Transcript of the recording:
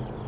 much.